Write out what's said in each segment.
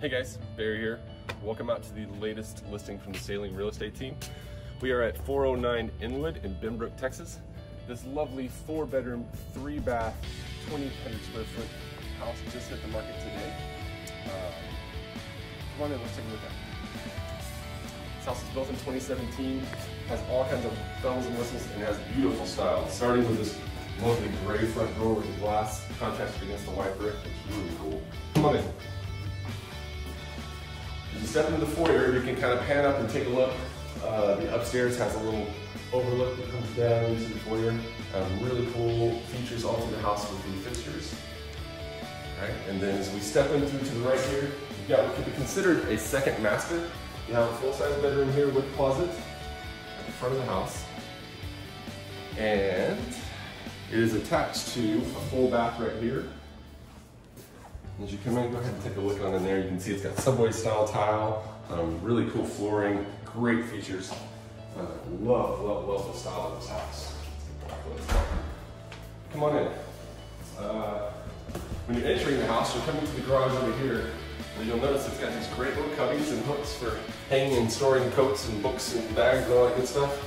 Hey guys, Barry here. Welcome out to the latest listing from the Saling Real Estate team. We are at 409 Inwood in Benbrook, Texas. This lovely four bedroom, three bath, 2,800 square foot house just hit the market today. Uh, come on in, let's take a look at it. This house was built in 2017, has all kinds of bells and whistles, and has beautiful style. Starting with this lovely gray front door with the glass contrasted against the white brick. It's really cool. Come on in. Step into the foyer, you can kind of pan up and take a look. Uh, the upstairs has a little overlook that comes down into the foyer. Um, really cool features all through the house with the fixtures. Right, and then as we step in through to the right here, you've got what could be considered a second master. You have a full-size bedroom here with closet at the front of the house. And it is attached to a full bath right here. As you come in, go ahead and take a look on in there. You can see it's got subway style tile, um, really cool flooring, great features. Uh, love, love, love the style of this house. Come on in. Uh, when you're entering the house, you're coming to the garage over here, where you'll notice it's got these great little cubbies and hooks for hanging and storing coats and books and bags and all that good stuff.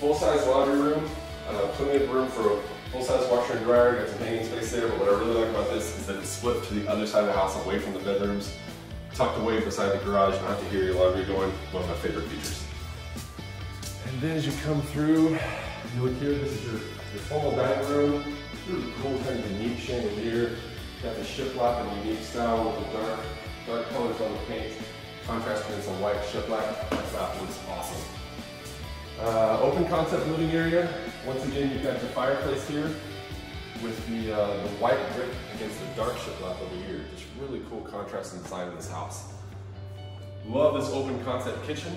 Full-size laundry room, uh, plenty of room for full-size washer and dryer, got some hanging space there, but what I really like about this is that it's split to the other side of the house, away from the bedrooms, tucked away beside the garage, have to hear your laundry going, one of my favorite features. And then as you come through, you look here, this is your, your formal dining room, really cool kind of unique chandelier, got the shiplap and unique style with the dark, dark colors on the paint, contrasting with some white shiplap, that looks awesome. Uh, open concept living area. Once again, you've got your fireplace here with the, uh, the white brick against the dark shiplap over here. Just really cool contrast and design in this house. Love this open concept kitchen.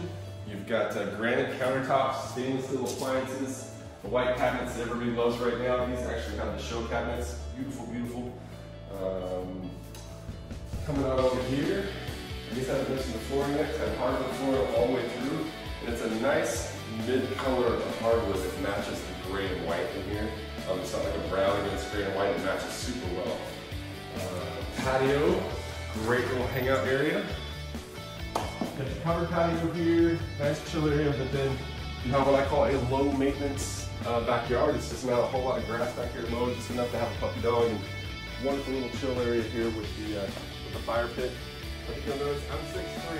You've got uh, granite countertops, stainless steel appliances, the white cabinets that everybody loves right now. These actually have the show cabinets. Beautiful, beautiful. Um, coming out over here, these haven't mentioned the flooring yet. Have hardwood flooring all the way through. And it's a nice mid-color hardwood that matches the gray and white in here. Um, it's not like a brown against gray and white, it matches super well. Uh, patio, great little hangout area. Got your covered patio here, nice chill area, but then you have what I call a low maintenance uh, backyard. It's just not a whole lot of grass back here mowed, just enough to have a puppy dog and wonderful little chill area here with the, uh, with the fire pit. But you'll notice I'm 6'3",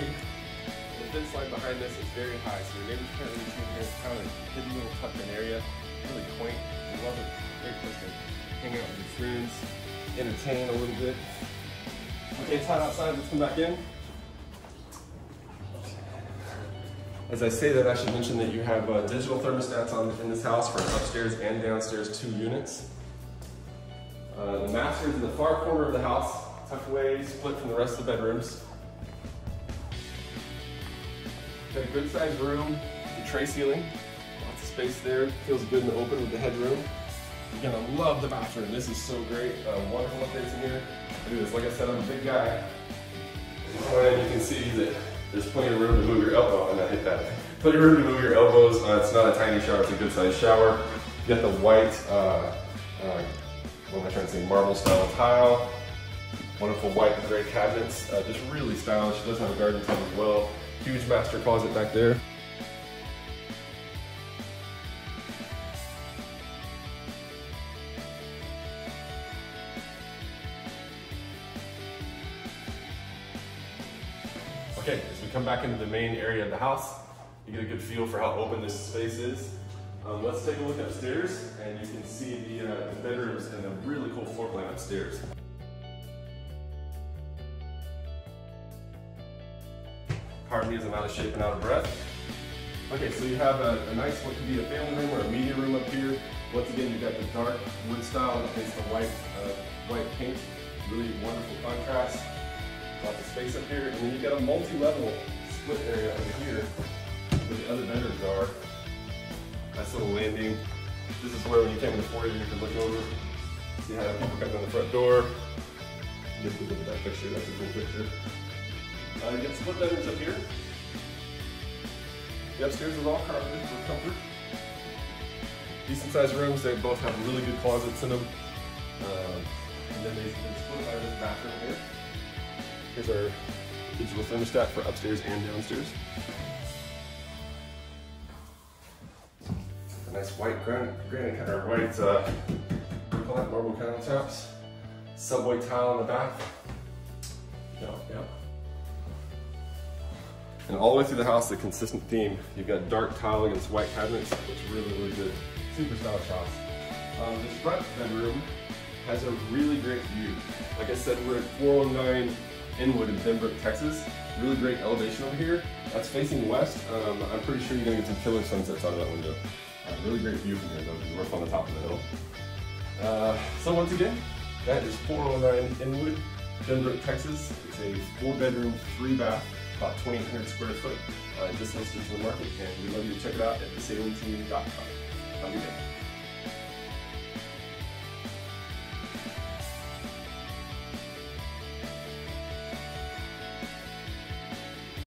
the fence line behind this is very high, so your neighbors can't really see here. It's kind of a hidden little tucked in area. Really quaint. Love it. Great place to hang out with your friends, entertain a little bit. Okay, it's hot outside. Let's come back in. As I say that, I should mention that you have uh, digital thermostats on in this house for upstairs and downstairs two units. Uh, the master is in the far corner of the house, tucked away, split from the rest of the bedrooms. Got a good sized room, the tray ceiling, space there, feels good in the open with the headroom. You're gonna love the bathroom. This is so great. Uh, wonderful updates in here. Look at this. Like I said, I'm a big guy. In, you can see that there's plenty of room to move your elbow, and I hit that. Plenty of room to move your elbows. Uh, it's not a tiny shower. It's a good sized shower. You got the white, uh, uh, what am I trying to say, marble style tile. Wonderful white and gray cabinets. Uh, just really stylish. It does have a garden tub as well. Huge master closet back there. Okay, as we come back into the main area of the house, you get a good feel for how open this space is. Um, let's take a look upstairs and you can see the, uh, the bedrooms and the really cool floor plan upstairs. Pardon me as I'm out of shape and out of breath. Okay, so you have a, a nice, what could be a family room or a media room up here. Once again, you've got the dark wood style against the white, uh, white paint. Really wonderful contrast. Lots of space up here. And then you've got a multi-level split area over here where the other bedrooms are. Nice little landing. This is where when you came in the foyer, you could look over, see how people come in the front door. You can Look at that picture, that's a cool picture. Uh, you get split bedrooms up here. The upstairs is all carpeted for comfort. Decent sized rooms, they both have really good closets in them. Um, and then they, they split by this bathroom here. Here's our digital thermostat for upstairs and downstairs. A nice white granite, granite or white, uh, marble countertops. Subway tile in the bath. Yeah, yeah. And all the way through the house, the consistent theme. You've got dark tile against white cabinets. Looks really, really good. Super stylish house. Um, this front bedroom has a really great view. Like I said, we're at 409 Inwood in Benbrook, Texas. Really great elevation over here. That's facing west. Um, I'm pretty sure you're gonna get some killer sunsets out of that window. Uh, really great view from here though, because we're up on the top of the hill. Uh, so once again, that is 409 Inwood, Benbrook, Texas. It's a four bedroom, three bath, about 2,800 square foot. Uh, just listed to the market, and we'd love you to check it out at thesalingteam.com. Have a good day.